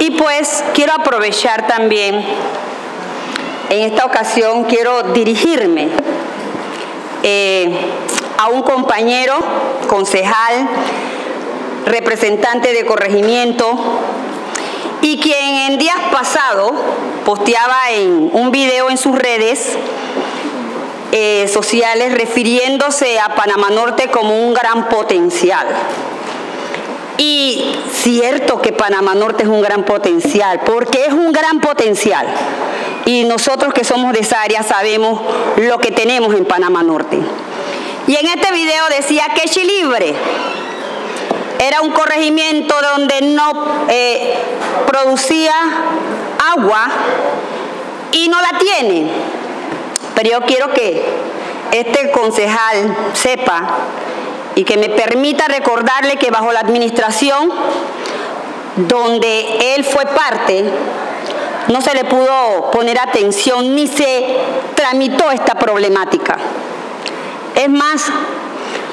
Y pues quiero aprovechar también, en esta ocasión quiero dirigirme eh, a un compañero, concejal, representante de corregimiento, y quien en días pasados posteaba en un video en sus redes eh, sociales refiriéndose a Panamá Norte como un gran potencial. Y cierto que Panamá Norte es un gran potencial, porque es un gran potencial. Y nosotros que somos de esa área sabemos lo que tenemos en Panamá Norte. Y en este video decía que Chilibre era un corregimiento donde no eh, producía agua y no la tiene. Pero yo quiero que este concejal sepa y que me permita recordarle que bajo la administración donde él fue parte, no se le pudo poner atención ni se tramitó esta problemática. Es más,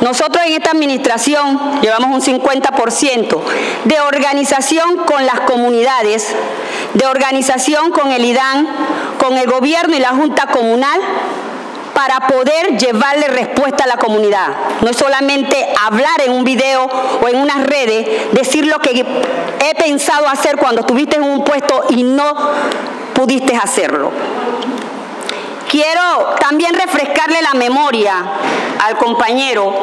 nosotros en esta administración llevamos un 50% de organización con las comunidades, de organización con el IDAN, con el gobierno y la Junta Comunal para poder llevarle respuesta a la comunidad. No es solamente hablar en un video o en unas redes, decir lo que he pensado hacer cuando estuviste en un puesto y no pudiste hacerlo. Quiero también refrescarle la memoria al compañero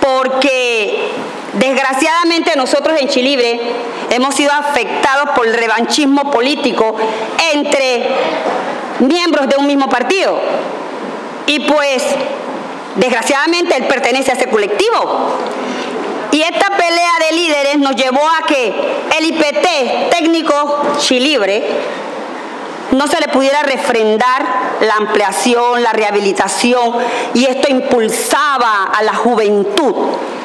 porque desgraciadamente nosotros en Chilibre hemos sido afectados por el revanchismo político entre miembros de un mismo partido. Y pues, desgraciadamente, él pertenece a ese colectivo. Y esta pelea de líderes nos llevó a que el IPT técnico Chilibre no se le pudiera refrendar la ampliación, la rehabilitación, y esto impulsaba a la juventud,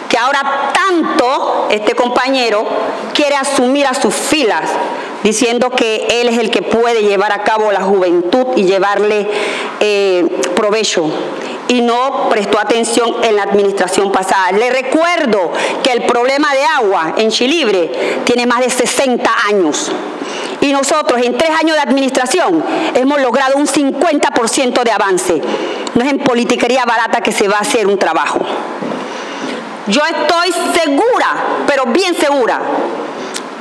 que ahora tanto este compañero quiere asumir a sus filas, diciendo que él es el que puede llevar a cabo la juventud y llevarle eh, provecho y no prestó atención en la administración pasada. Le recuerdo que el problema de agua en Chilibre tiene más de 60 años. Y nosotros en tres años de administración hemos logrado un 50% de avance. No es en politiquería barata que se va a hacer un trabajo. Yo estoy segura, pero bien segura,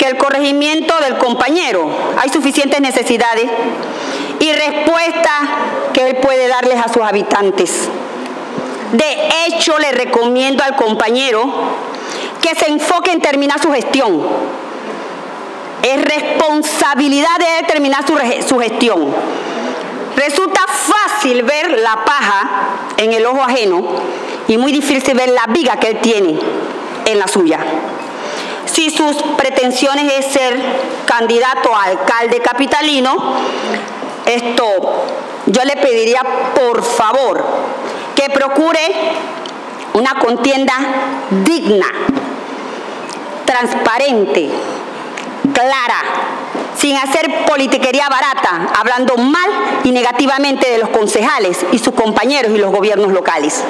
que el corregimiento del compañero hay suficientes necesidades y respuestas que él puede darles a sus habitantes. De hecho, le recomiendo al compañero que se enfoque en terminar su gestión es responsabilidad de determinar su, gestión. Resulta fácil ver la paja en el ojo ajeno y muy difícil ver la viga que él tiene en la suya. Si sus pretensiones es ser candidato a alcalde capitalino, esto yo le pediría por favor que procure una contienda digna, transparente, clara, sin hacer politiquería barata, hablando mal y negativamente de los concejales y sus compañeros y los gobiernos locales.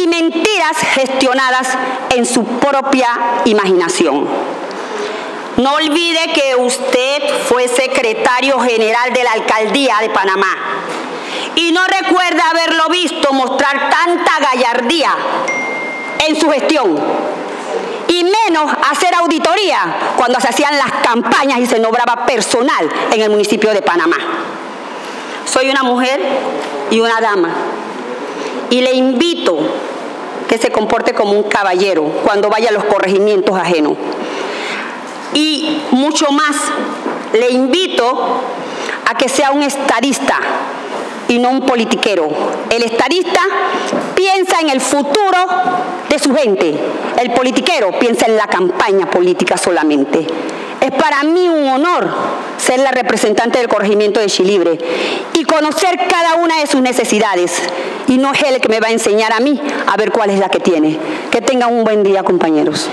Y mentiras gestionadas en su propia imaginación. No olvide que usted fue secretario general de la alcaldía de Panamá y no recuerda haberlo visto mostrar tanta gallardía en su gestión y menos hacer auditoría cuando se hacían las campañas y se nombraba personal en el municipio de Panamá. Soy una mujer y una dama y le invito que se comporte como un caballero cuando vaya a los corregimientos ajenos. Y mucho más, le invito a que sea un estadista y no un politiquero. El estadista piensa en el futuro de su gente. El politiquero piensa en la campaña política solamente. Es para mí un honor ser la representante del corregimiento de Chilibre y conocer cada una de sus necesidades. Y no es él que me va a enseñar a mí a ver cuál es la que tiene. Que tengan un buen día, compañeros.